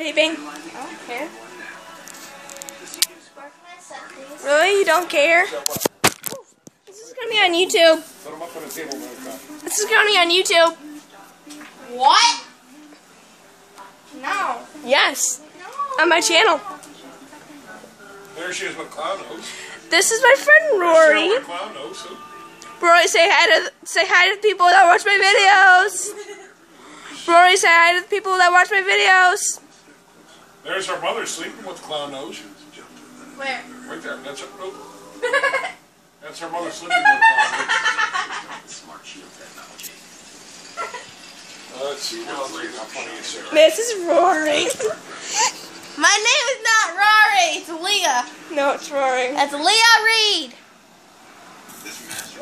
Taping. I don't care. Really? You don't care? This is gonna be on YouTube. Put them up on the table, Monica. This is gonna be on YouTube. What? No. Yes. On my channel. There she is with clown nose. This is my friend Rory. with clown nose. so- Rory, say hi to say hi to the people that watch my videos. Rory, say hi to the people that watch my videos. There's her mother sleeping with clown nose. Where? Right there. That's her. Oh, that's her mother sleeping with clown nose. Smart shield technology. Uh, let's see. What else we got funny is Sarah? This is Rory. My name is not Rory. It's Leah. No, it's Rory. That's Leah Reed.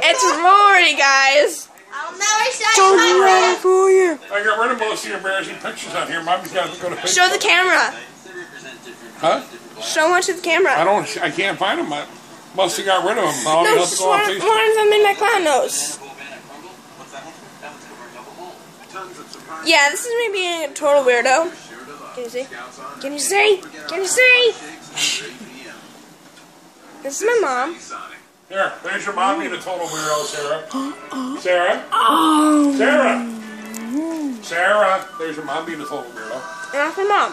It's Rory, guys. I'll never show you my face. You. I got rid of most of your embarrassing pictures on here. Mommy's got to go to Facebook. Show the camera. They represent different, Huh? Show one to the camera. I don't. I can't find them. I must have got rid of them. I'll No, have to just go one, on one of them in my clown nose. Vanna crumble? What's that one? That one's covering up a hole. Tons of surprise Yeah, this is me being a total weirdo. sure to love. Can you see? Can you see? Can you see? shakes at 8 p.m. This is my mom. Here, there's your mom being a total weirdo, Sarah. Sarah. Oh. Sarah. Sarah. There's your mom being a total weirdo. And that's my mom.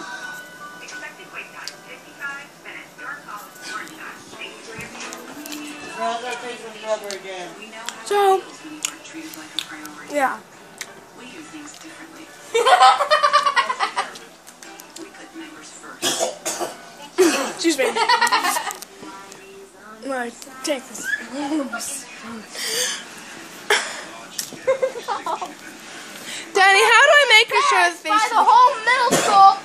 Expected wait time 55 minutes. Your call is your time. Thank you for your patience. Now I gotta take some rubber again. We know how So, it feels when you aren't treated like a priority. yeah. We do things differently. we put members first. Excuse me. My take this. Daddy, how do I make her show the By the whole middle school